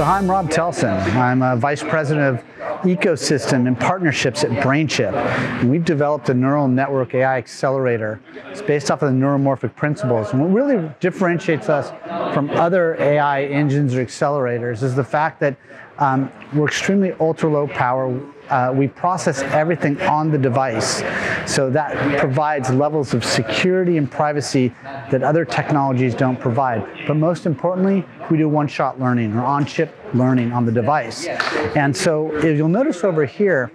So I'm Rob Telson. I'm a Vice President of Ecosystem and Partnerships at BrainChip. And we've developed a neural network AI accelerator. It's based off of the neuromorphic principles. And what really differentiates us from other AI engines or accelerators is the fact that um, we're extremely ultra low power uh, we process everything on the device. So that provides levels of security and privacy that other technologies don't provide. But most importantly, we do one-shot learning or on-chip learning on the device. And so if you'll notice over here,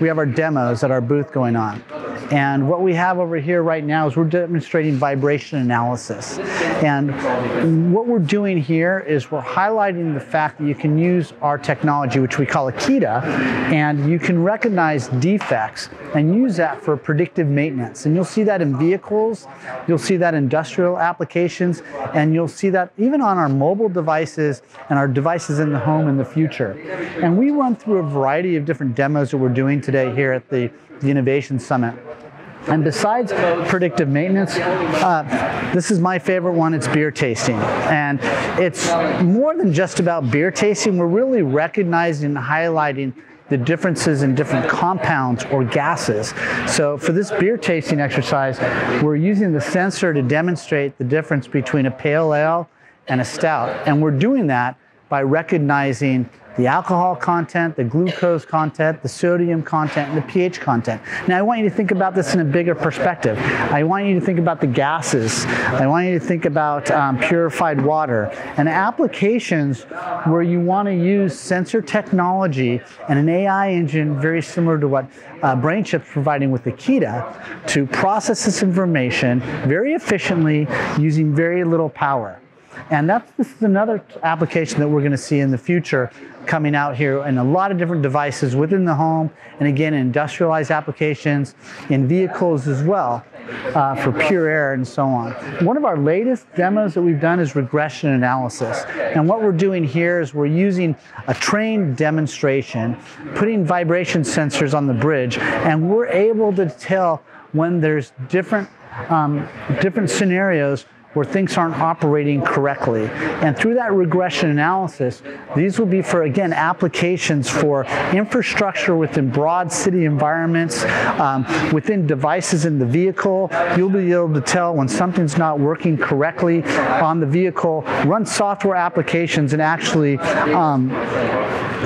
we have our demos at our booth going on. And what we have over here right now is we're demonstrating vibration analysis. And what we're doing here is we're highlighting the fact that you can use our technology, which we call Akida, and you can recognize defects and use that for predictive maintenance. And you'll see that in vehicles, you'll see that in industrial applications, and you'll see that even on our mobile devices and our devices in the home in the future. And we run through a variety of different demos that we're doing today here at the, the Innovation Summit. And besides predictive maintenance, uh, this is my favorite one, it's beer tasting. And it's more than just about beer tasting, we're really recognizing and highlighting the differences in different compounds or gases. So for this beer tasting exercise, we're using the sensor to demonstrate the difference between a pale ale and a stout. And we're doing that by recognizing the alcohol content, the glucose content, the sodium content, and the pH content. Now, I want you to think about this in a bigger perspective. I want you to think about the gases. I want you to think about um, purified water and applications where you want to use sensor technology and an AI engine very similar to what uh, BrainChip's providing with Akida to process this information very efficiently using very little power. And that's this is another application that we're going to see in the future coming out here in a lot of different devices within the home and again industrialized applications in vehicles as well uh, for pure air and so on. One of our latest demos that we've done is regression analysis. And what we're doing here is we're using a trained demonstration, putting vibration sensors on the bridge, and we're able to tell when there's different um, different scenarios where things aren't operating correctly. And through that regression analysis, these will be for, again, applications for infrastructure within broad city environments, um, within devices in the vehicle. You'll be able to tell when something's not working correctly on the vehicle, run software applications and actually um,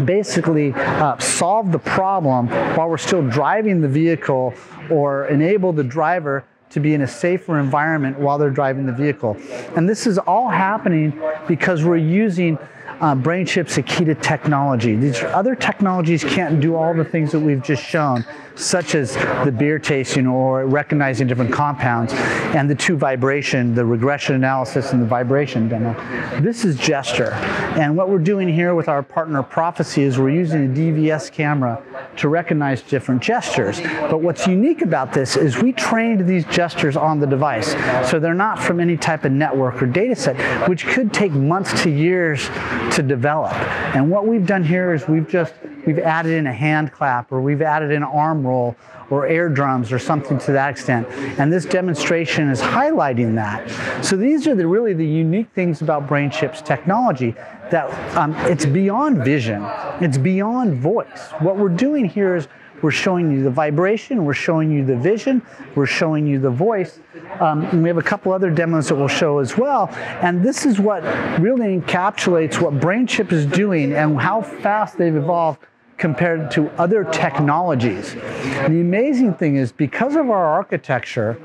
basically uh, solve the problem while we're still driving the vehicle or enable the driver to be in a safer environment while they're driving the vehicle. And this is all happening because we're using uh, BrainChip's Akida technology. These other technologies can't do all the things that we've just shown, such as the beer tasting or recognizing different compounds, and the two vibration, the regression analysis and the vibration demo. This is gesture. And what we're doing here with our partner Prophesee is we're using a DVS camera to recognize different gestures. But what's unique about this is we trained these gestures on the device. So they're not from any type of network or data set, which could take months to years to develop. And what we've done here is we've just, we've added in a hand clap or we've added in an arm roll or air drums or something to that extent. And this demonstration is highlighting that. So these are the, really the unique things about BrainChip's technology that um, it's beyond vision, it's beyond voice. What we're doing here is we're showing you the vibration, we're showing you the vision, we're showing you the voice. Um, and we have a couple other demos that we'll show as well. And this is what really encapsulates what BrainChip is doing and how fast they've evolved compared to other technologies. The amazing thing is because of our architecture,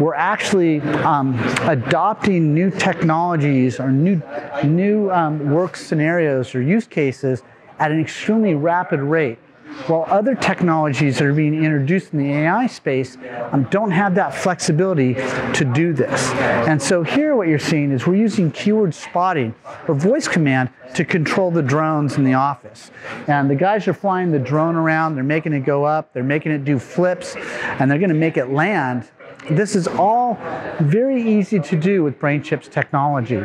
we're actually um, adopting new technologies or new, new um, work scenarios or use cases at an extremely rapid rate while other technologies that are being introduced in the AI space um, don't have that flexibility to do this. And so here what you're seeing is we're using keyword spotting or voice command to control the drones in the office. And the guys are flying the drone around, they're making it go up, they're making it do flips, and they're gonna make it land this is all very easy to do with BrainChip's technology.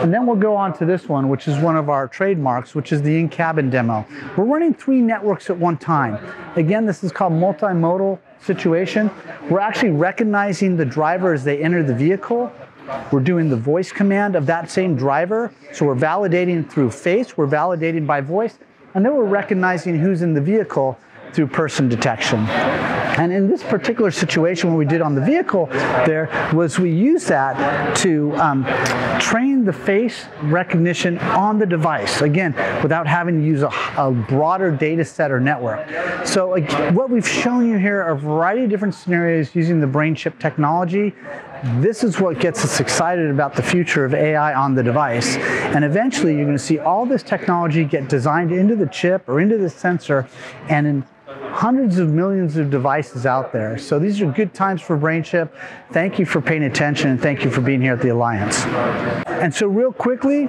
And then we'll go on to this one, which is one of our trademarks, which is the in-cabin demo. We're running three networks at one time. Again, this is called multimodal situation. We're actually recognizing the driver as they enter the vehicle We're doing the voice command of that same driver. So we're validating through face, we're validating by voice, and then we're recognizing who's in the vehicle through person detection. And in this particular situation, what we did on the vehicle there was we used that to um, train the face recognition on the device, again, without having to use a, a broader data set or network. So what we've shown you here are a variety of different scenarios using the BrainChip technology this is what gets us excited about the future of AI on the device. And eventually you're going to see all this technology get designed into the chip or into the sensor and in hundreds of millions of devices out there. So these are good times for BrainChip. Thank you for paying attention and thank you for being here at the Alliance. And so real quickly,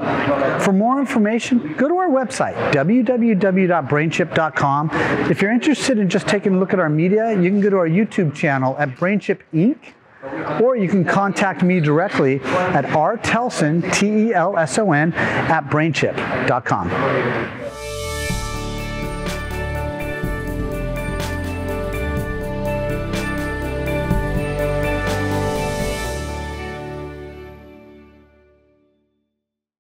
for more information, go to our website, www.brainchip.com. If you're interested in just taking a look at our media, you can go to our YouTube channel at BrainChip Inc or you can contact me directly at rtelson, T-E-L-S-O-N, at brainchip.com.